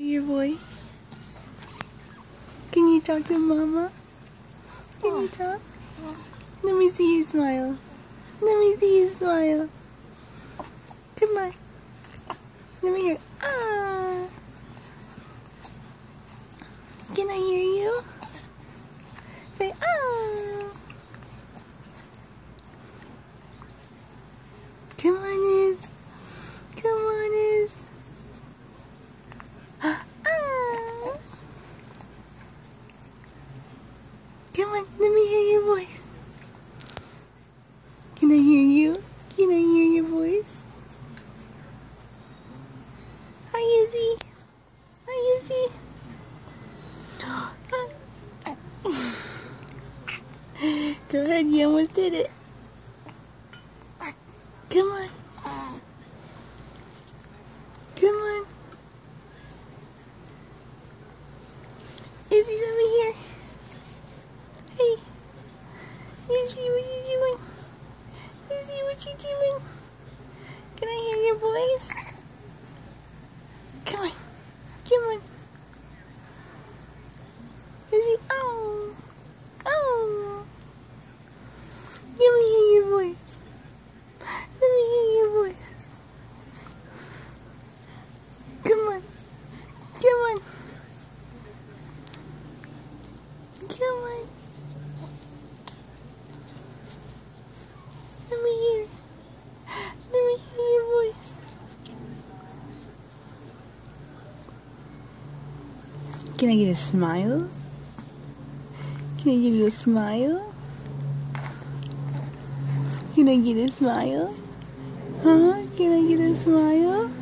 Your voice. Can you talk to mama? Can you talk? Let me see you smile. Let me see you smile. Come on. Let me hear. Ah. Can I hear you? Say ah. Come on, Iz. Come on, Iz. Ah. Come on, let me hear your voice. Can I hear you? Can I hear your voice? Hi, Izzy. Hi, Izzy. Go ahead, you almost did it. Come on. Come on. Izzy, let me hear. Hear your voice? Come on. Come on. Izzy, oh. Oh. Let me hear your voice. Let me hear your voice. Come on. Come on. Come on. Let me hear. Let me hear your voice. Can I get a smile? Can I get a smile? Can I get a smile? Huh? Can I get a smile?